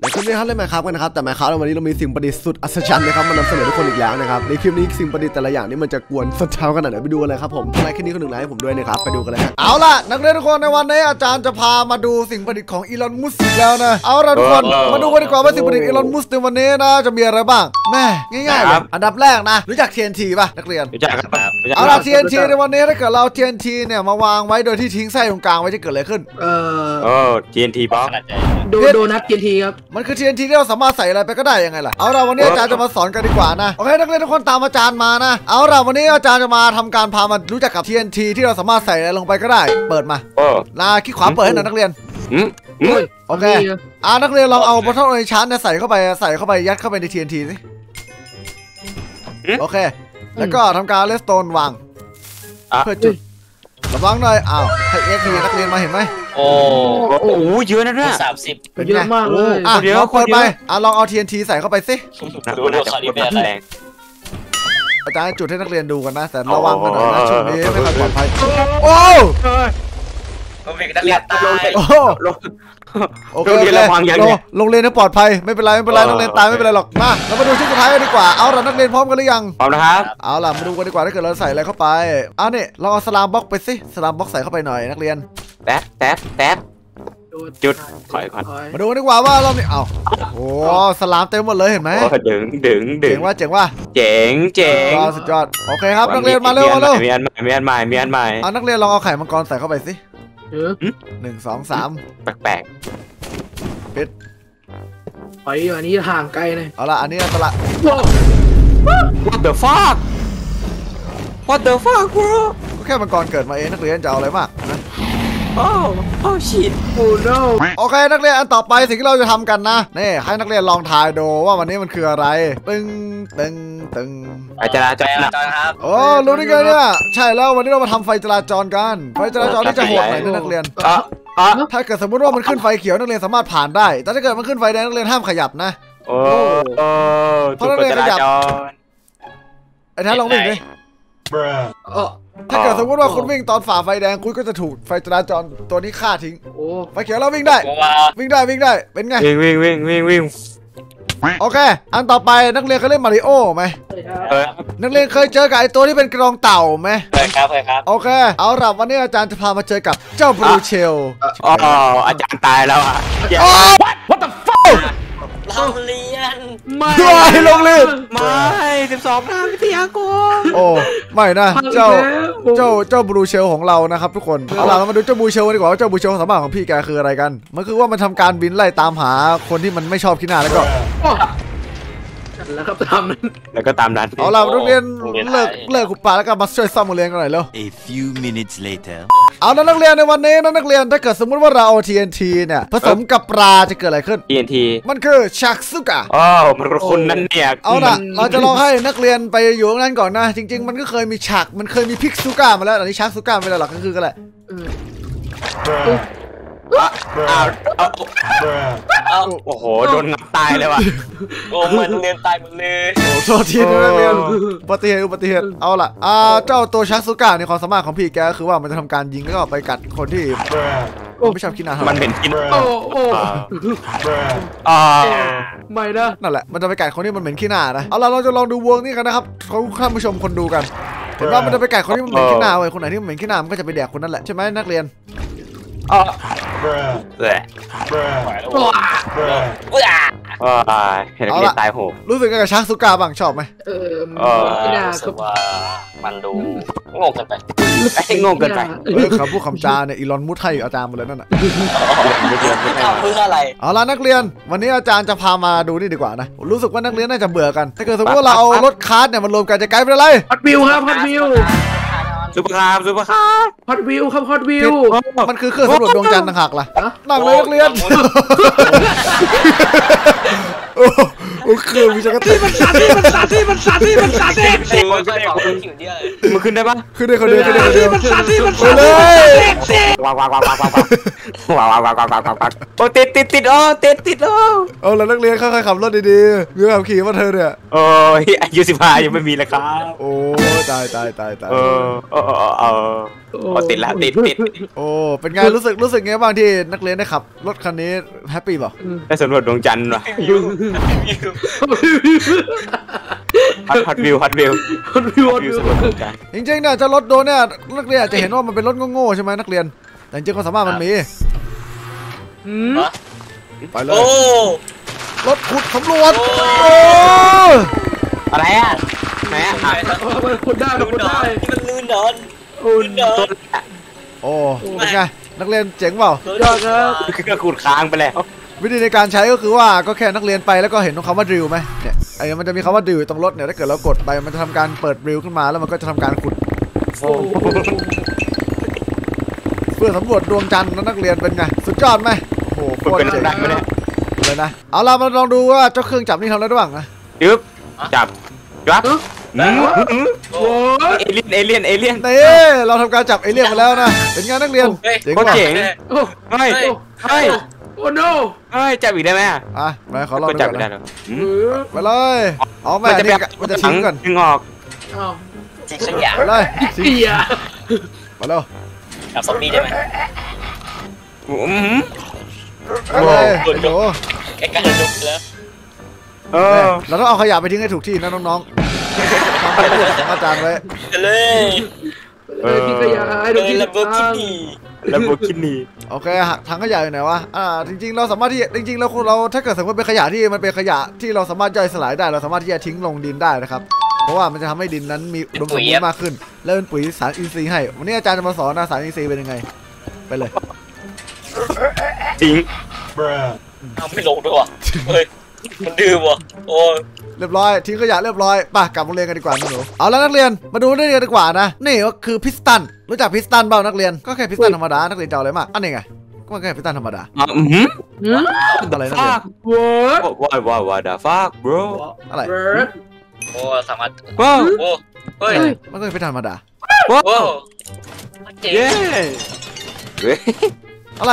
ในคลิปนี้ครับเล่นไมครับกันนะครับแต่ไมครับวันนี้เรามีสิ่งประดิษฐ์สุดอัศจรรย์นะครับมานำเสนอทุกคนอีกแล้วนะครับในคลิปนี้สิ่งประดิษฐ์แต่ละอย่างนี่มันจะกวนสุดเท้าขนาดไหนไปดูกันเลยครับผมไลค์แค่นี้คนหนึ่งไลค์ให้ผมด้วยนะครับไปดูกันเลยฮะเอาล่ะนักเรียนทุกคนในวันนี้อาจารย์จะพามาดูสิ่งประดิษฐ์ของอีลอนมุสอีกแล้วนะเอาล่ะทุกคนเออมาดูกันดีกว่าว่าสิ่งประดิษฐ์อีลอนมุสในวันนี้นะจะมีอะไรบ้างแม่ง่ายๆเลครัยบอันดับแรกนะ รู้จัก TNT ป่ะนักเรียนรู้จักครับรู้จักเอาคล่ะรับ TNT ในวันนี้ถ้าเกิดเรา TNT เนี่ยมาวางไว้โดยที่ทิ้งไส้ตรงกลางไว้จะเกิดอะไรขึ้น เอ่อโอ้ TNT บล็อกโดโดนัทกินทีครับ มันคือ TNT ที่เราสามารถใส่อะไรไปก็ได้ยังไงล่ะ เอาล่ะวันนี้อาจารย์จะมาสอนกันดีกว่านะ โอเคนักเรียนทุกคนตามอาจารย์มานะ เอาล่ะวันนี้อาจารย์จะมาทำการพามารู้จักกับ TNT ที่เราสามารถใส่อะไรลงไปก็ได้ เปิดมาโอ้นาคลิกขวาเปิดให้หน่อยนักเรียนอืมอืมโอเคอ่านักเรียนลองเอา bottle enchant เนี่ยใส่เข้าไปใส่เข้าไปยัดเข้าไปใน TNT สิโอเค แล้วก็ทำการ redstone วางอะเพื่อจุด ระวังหน่อย อ้าวให้เอ็กซ์นักเรียนมาเห็นไหมโอ้โอ้โหเยอะนะเนี่ยสามสิบเป็นเยไงอะมากเลยอะเดี๋ยวลองเปิดเดี๋ยวไปอะลองเอา TNT ใส่เข้าไปสิดูดูคาริเบียนแรงอาจารย์ให้จุดให้นักเรียนดูกันนะ แต่ระวังกันหน่อยนะอ๋อช่วงนี้ไม่ค่อยปลอดภัยโอ้ เฮ้ยมันเป็นนักเรียนตายโอ้ลงโอเคโรงเรียนระวังอย่างเดียวโรงเรียนเนี่ยปลอดภัยไม่เป็นไรไม่เป็นไรเออนักเรียนตายไม่เป็นไรหรอกมาเรามาดูชุดสุดท้ายกันดีกว่าเอาล่ะนักเรียนพร้อมกันหรือยังพร้อมนะครับเอาล่ะมาดูกันดีกว่าถ้าเกิดเราใส่อะไรเข้าไปเอาเนี่ยลองเอาสลามบล็อกไปสิสลามบล็อกใส่เข้าไปหน่อยนักเรียนแป๊บแป๊บแป๊บจุดถอยก่อนมาดูกันดีกว่าว่าเราเนี่ยเอาโอ้สลามเต็มหมดเลยเห็นไหมโอ้ดึงดึงดึเจ๋งงว่าเจ๋งว่าเจ๋งเจ๋งสุดยอดโอเคครับนักเรียนมาเร็วมาเร็วมีอันใหม่มีอันใหม่มีอันใหม่เอานักเรียนลองเอาไข่มังกรใส่เข้าไปสิ เออหนึ่งสองสามแปลกถอยอันนี้ห่างไกลเลยเอาล่ะอันนี้อันตรายๆ What the fuck What the fuck bro ก็แค่มังกรเกิดมาเองนักเรียนจะเอาอะไรมาก นะโอ้โอ้ shit โอ้ no โอเคนักเรียนอันต่อไปสิ่งที่เราจะทำกันนะนี่ให้นักเรียนลองทายดูว่าวันนี้มันคืออะไร ตึงตึงตึงไปจราจจอรยนะจอยครับโอ้รู้ได้ไงเนี่ยใช่แล้ววันนี้เรามาทำไฟจราจรกัน ไฟจราจรที่จะโหดหน่อยนะนักเรียนอะอะถ้าเกิดสมมติว่ามันขึ้นไฟเขียวนักเรียนสามารถผ่านได้ แต่ถ้าเกิดมันขึ้นไฟแดงนักเรียนห้ามขยับนะโอ้โอ้เพราะนักเรียนขยับจรไอ้ท่านลองวิ่งดิ เออถ้าเกิดสมมติว่าคุณวิ่งตอนฝ่าไฟแดงคุณก็จะถูกไฟจราจรตัวนี้ฆ่าทิ้งโอ้ไฟเขียวเราวิ่งได้กูว่าวิ่งได้วิ่งได้เป็นไง วิ่งวิ่งวิ่งวิ่งวิ่งโอเค อันต่อไปนักเรียนเคยเล่นมาริโอไหมเออนักเรียนเคยเจอกับไอ้ตัวที่เป็นกระรองเต่าไหมเคยครับเคยครับ โอเค เอาล่ะวันนี้อาจารย์จะพามาเจอกับเจ้าบลูเชลอ๋ออาจารย์ตายแล้วอะเราเรียน ไม่ด้วยลงเลยไม่สิบสองทางวิทยากรโอ้ ไม่นะ เจ้า เจ้า เจ้าบลูเชลของเรานะครับทุกคน เอาล่ะเรามาดูเจ้าบลูเชลกันดีกว่าว่าเจ้าบลูเชลสามารถของพี่แกคืออะไรกัน มันคือว่ามันทำการบินไล่ตามหาคนที่มันไม่ชอบขี้หน้าแล้วก็แล้วครับทำนั้นแล้วก็ตามนั้น เอาล่ะนักเรียนเลิกเลิกขุปปาแล้วก็มาช่วยซ่อมโรงเรียนกันหน่อยเร็ว A few minutes later. เอาแล้วนักเรียนในวันนี้นะนักเรียนถ้าเกิดสมมุติว่าเราเอา TNT เนี่ยผสมกับปลาจะเกิดอะไรขึ้น TNT มันคือชักซุกะอ๋อมันคุณนั่นเนี่ยเอาล่ะเราจะลองให้นักเรียนไปอยู่ตรงนั้นก่อนนะ จริง ๆ มันก็เคยมีฉากมันเคยมีพิกซูก้ามาแล้วอันนี้ชักซูก้าไม่ได้หรอกก็คือกันแหละ อ้าวเอาเอ้าโอ้โห โดนงับตายเลยว่ะโอ้มันเรียนตายหมดเลยโอ้โทษทีนะนักเรียนอุบัติเหตุอุบัติเหตุเอาล่ะอ่าเจ้าตัวชักซูก้าในความสามารถของพี่แกก็คือว่ามันจะทำการยิงแล้วก็ไปกัดคนที่ไม่ชอบกินอาหารมันเป็นกินโอ้โอ้อ่าไม่นะนั่นแหละมันจะไปกัดคนที่มันเหม็นขี้หน้านะเอาล่ะเราจะลองดูวงนี้กันนะครับเขาท่านผู้ชมคนดูกันเห็นว่ามันจะไปกัดคนที่มันเหม็นขี้หน้าเว้ยคนไหนที่มันเหม็นขี้หน้ามันก็จะไปแดกคนนั้นแหละใช่ไหมนักเรียนอ่า เออไหวแล้วว้าว้าอ่าเห็นนักเรียนตายโหงรู้สึกไงกับชักซูก้าบ้างชอบไหมเออเออไม่น่ารู้คสึรับกว่ามันดูงงกันไปไอ้โง่เกินไปเออคำพูดคำจาเนี่ยอีลอนมุดให้อาจารย์หมดเลยนั่นน่ะไม่เกินไม่ทำเพื่ออะไรเอาล่ะนักเรียน วันนี้อาจารย์จะพามาดูนี่ดีกว่านะรู้สึกว่านักเรียนน่าจะเบื่อกันถ้าเกิดสมมติว่าเราเอารถคาร์ทเนี่ยมันรวมกันจะกลายเป็นอะไรฮอตวิวครับฮอตวิว ซุปเปอร์คาร์บซุปเปอร์คาร์ฮอตวิวครับฮอตวิวมันคือเครื่องสำรวจดวงจันทร์ต่างหากล่ะฮะนั่งเลยนักเรียน โอ้โหเครื่องวิชากติมันสัตว์ที่มันสัตว์ที่มันสัตว์ที่มันสัตว์ที่มันก็บอกว่าผิวเดียวเลยมันขึ้นได้ปะขึ้นได้คนเดียวขึ้นได้คนเดียวมันสัตว์ที่มันไปสัตว์เลที่ยว้าวว้าวว้าวว้าวว้าวว้าวว้าวว้าวว้าวว้าวว้าวโอ้ติดติดติดโอ้ติดติดโอ้เอาล่ะนักเรียนค่อยๆขับรถดีๆเรือขับขี่มาเธอเนี่ยโอ้ยอายุสิบห้ายังไม่มีเลยครับโอ้ตายตายตายตายเออเออเออเออ โอ้ติดละติดติดโอ้เป็นไงรู้สึกรู้สึกไงบ้างที่นักเรียนได้ขับรถคันนี้แฮปปี้เปล่าได้สำรวจดวงจันทร์ว่ะวิววิวฮัทฮัทวิวฮัทวิวคนวิวฮัทวิวสำรวจดวงจันทร์จริงๆเนี่ยจะรถโดนเนี่ยนักเรียนอาจจะเห็นว่ามันเป็นรถโง่ๆใช่ไหมนักเรียน แต่จริงๆความสามารถมันมีอืมไปเลโอ้ยรถขุดสำรวจโอ้โอ้อะไรอะไหนอะไปอะทางมันคนได้มันลื่นคนเดิได้นที่มันลื่นเดินโอ้ลื่นเดิต้นนอะโอ้เป็นไงนักเรียนเจ๋งเปล่ายอดครับคือก็ขูดค้างไปแล้ววิธีในการใช้ก็คือว่าก็แค่นักเรียนไปแล้วก็เห็นตรงคำว่าดิวไหมเนี่ยไอ้มันจะมีคำว่าดิวตรงรถเนี่ยถ้าเกิดเรากดไปมันจะทำการเปิดดิวขึ้นมาแล้วมันก็จะทำการขุดโอ้เพื่อสำรวจดวงจันทร์นะนักเรียนเป็นไงสุดยอดไหมโอ้โหโคมันตเป็นรเจ๋งดังไปเนี่ยเลยนะเอาล่ะมาลองดูว่าเจ้าเครื่องจับนี่ทำอะไรได้บ้างนะยึบจับจับ อืมอืมโอ้โหเอเลี่ยนเอเลี่ยนเอเลี่ยนนี่เราทำการจับเอเลี่ยนมาแล้วนะ เป็นไงนักเรียนเฮ้ยเจ๋งโคตรป่ะเจ๋งโอ้เฮ้ยเฮ้ยเฮ้ยโอ้ no เฮ้ยจับอีกได้ไหมอะอะมาขอลองก็ดูจับก่อนไม่ได้นะหรอกเออืมอไปเลยเอาแม่มันจะนี่แบบมันจะทิ้งก่อนดึงออกอ้าวจริงสักอย่างไปเลยทิ้งเสียมาเร็วกับซอมบี้ได้ไหมอืมไปเลยโอ้โอ้โหโหแค่การลุกแล้วเอเนี่ยอเราต้องเอาขยะไปทิ้งให้ถูกที่นะน้องๆ ทำไปพูดของอาจารย์ไว้เลยเลยที่ขยะให้เลดูยที่ระเบิดที่นี่ แล้วบุกินี่โอเคฮะถังขยะอยู่ไหนวะอ่าจริง ๆ เราสามารถที่จริงๆเราเราถ้าเกิดสมมติเป็นขยะที่มันเป็นขยะที่เราสามารถย่อยสลายได้ เราสามารถที่จะทิ้งลงดินได้นะครับ เพราะว่ามันจะทำให้ดินนั้นมีอุดมสมบูรณ์มากขึ้น แล้วเป็นปุ๋ยสารอินทรีย์ให้วันนี้อาจารย์จะมาสอนนะสารอินทรีย์เป็นยังไง ไปเลยจริงเอาไม่ลงด้วยว่ะเฮ้ย มันดื้อว่ะ โอ้ย เรียบร้อยทิ้งขยะเรียบร้อยไป่ะกลับโรงเรียนกันดีกว่าหนูๆเอาแล้วนักเรียนมาดูนี่กันดีกว่านะนี่ก็คือพิสตันรู้จักพิสตันเปล่านักเรียนก็แค่พิสตันธรรมดานักเรียนจะเอาอะไรมากอันนี้ไงก็แค่พิสตันธรรมดาอะอืมหืมอะไรนักเรียน fuck วอ what what what the fuck bro อะไรเบิร์ดโอ้สามารถว้าวโอ้เฮ้ยมันก็เป็นพิสตันธรรมดาว้าโอ้วเจ๋งเย้เว้ยอะไร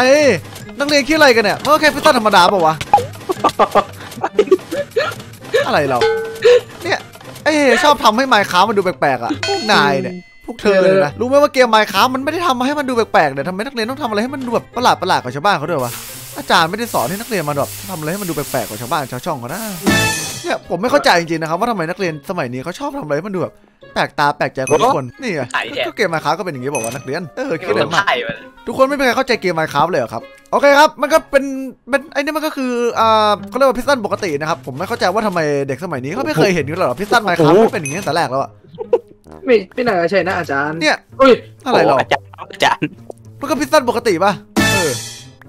นักเรียนคิดอะไรกันเนี่ยมันก็แค่พิสตันธรรมดาเปล่าวะ อะไรเรา เนี่ย เอ้ยชอบทำให้ไมค์ค้ามันดูแปลกๆอะพวกนายเนี่ยพวกเธอเลยนะรู้ไหมว่าเกมไมค์ค้ามันไม่ได้ทำมาให้มันดูแปลกๆเนี่ยทำไมนักเรียนต้องทำอะไรให้มันดูแบบประหลาดประหลาดๆกว่าชาวบ้านเขาด้วยวะอาจารย์ไม่ได้สอนให้นักเรียนมาแบบทำอะไรให้มันดูแปลกๆกว่าชาวบ้านชาวช่องเขานะเนี่ยผมไม่เข้าใจจริงๆนะครับว่าทำไมนักเรียนสมัยนี้เขาชอบทำอะไรให้มันดูแบบ แปลกตาแปลกใจกว่าทุกคนนี่ไงถ่ายแทนก็เกมไมค์ค้าก็เป็นอย่างนี้บอกว่านักเรียนเออคิที่ดอะไรมันมากถ่ายมันทุกคนไม่มีใครเข้าใจเกม Minecraft เลยเหรอครับโอเคครับ มันก็เป็นเป็นไอ้นี่มันก็คืออ่าเขาเรียกว่าพิซซันปกตินะครับ ผมไม่เข้าใจว่าทำไมเด็กสมัยนี้เขาไม่เคยเห็นกันหรอพิซซัน Minecraft ไม่เป็นอย่างนี้ตั้งแต่แรกแล้วอะไม่ไม่น่าจะใช่นะอาจารย์เนี่ยอุ้ยอะไรเราอาจารย์อาจารย์มันก็พิซซันปกติป่ะเออ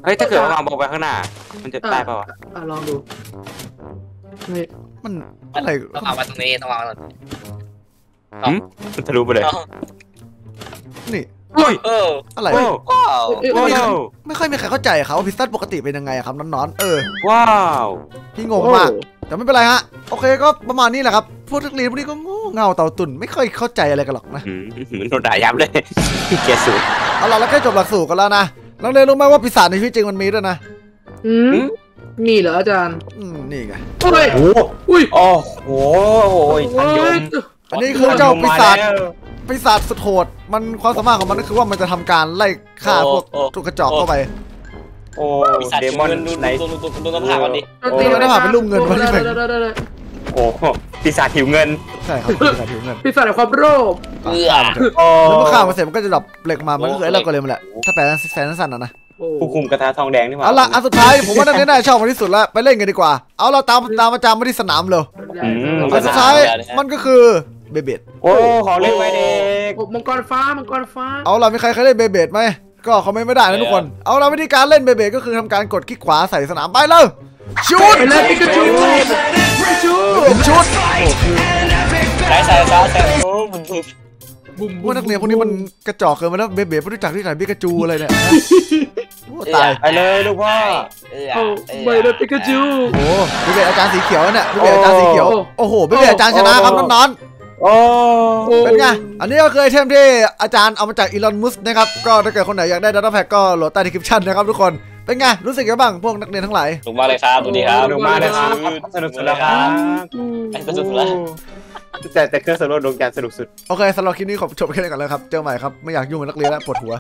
เฮ้ยถ้าเกิดว่าวางบอกไปข้างหน้า มันจะได้ป่าวะอะลองดูนี่มันอะไรต้องเอามาตรงนี้ต้องวางตรง นี้มันทะลุไปเลยเอ้านี่โอ้ยเอออะไรโอ้ว้าวเอ้ยโอ้เอ้ยไม่ค่อยมีใครเข้าใจครับว่าพิซซันปกติเป็นยังไงอะครับน้อนๆเออว้าวพี่งงมากแต่ไม่เป็นไรฮะโอเคก็ประมาณนี้แหละครับพวกนักเรียนพวกนี้ก็โง่เงาเต่าตุ่นไม่ค่อยเข้าใจอะไรกันหรอกนะอืมเหมือนโดนด่ายับเลยเกลียดสูงเอาล่ะเราใกล้จบหลักสูตรกันแล้วนะนักเรียนรู้ไหมว่าปีศาจในชีวิตจริงมันมีด้วยนะอืมมีเหรออาจารย์อืมนี่ไงโอ้ยโอ้อุ้ยโอ้โหทันยม อันนี้คือเจ้าปีศาจปีศาจสุดโหดมันความสามารถของมันก็คือว่ามันจะทำการไล่ฆ่าพวกตุกกระจอกเข้าไปโอ้ปีศาจเดมอนดูดูไหนดูดูดูน้ำผ่ามันดิโอ้ยไม่ได้ผ่านเป็นรูปเงินวะนี่เป็นได้ได้ได้ได้โอ้ปีศาจหิวเงินใช่ครับปีศาจถือเงินปีศาจแห่งความโลภเอือโอ้แล้วเมื่อฆ่ามันเสร็จมันก็จะดรอปเหล็กมามันก็คือไอ้เราก็เลยมันแหละถ้าแปลแฟนสั้นๆนะนะโอ้ ผู้คุมกระทะทองแดงนี่หว่าเอาล่ะอันสุดท้ายผมว่านักเรียนน่าจะชอบมันที่สุดแล้วไปเล่นกันดีกว่า เอาเราตามตามอาจารย์มาที่สนามเลยอืมอันสุดท้ายมันก็คือเบเบดโอ้ของเล่นไว้เด็กโอ้มังกรฟ้ามังกรฟ้า เอาล่ะมีใครเคยเล่นเบเบดไหมก็คอมเมนต์ไม่ได้นะทุกคน เอาล่ะวิธีการเล่นเบเบดก็คือทำการกดคลิกขวาใส่สนามไปเลยชุดไปเลยปิกาจูปิกาจูเป็นชุดใส่ใส่ใส่ใส่โอ้มันบุบบุ้มพวกนักเรียนพวกนี้มันกระจอกเกินไปแล้วเบย์เบลดไม่รู้จักที่ไหนบิกาจูอะไรเนี่ยฮะโอ้ ตายไปเลยลูกพ่อเอือโอ้เอือไม่เลยปิกาจูโอ้โหเบย์เบลดอาจารย์สีเขียวเนี่ยเบย์เบลดอาจารย์สีเขียวโอ้โอ้โหเบย์เบลดอาจารย์ชนะครับน้องโอ้ๆเป็นไง อันนี้ก็คือไอเทมที่อาจารย์เอามาจากอีลอนมัสก์นะครับ ก็ถ้าเกิดคนไหนอยากได้ datapack ก็โหลดใต้ description นะครับทุกคน เป็นไง รู้สึกยังไงบ้างพวกนักเรียนทั้งหลายถูกมากเลยครับสวัสดีครับสนุกมากเลยครับ สนุกสุดแล้วครับไอ้สนุกแล้วแต่แต่เครื่องสำรวจดวงจันทร์สนุกสุด โอเคสำหรับคลิปนี้ขอจบแค่นี้ก่อนแล้วครับ เจอกันใหม่ครับ ไม่อยากยุ่งกับนักเรียนแล้วปวดหัว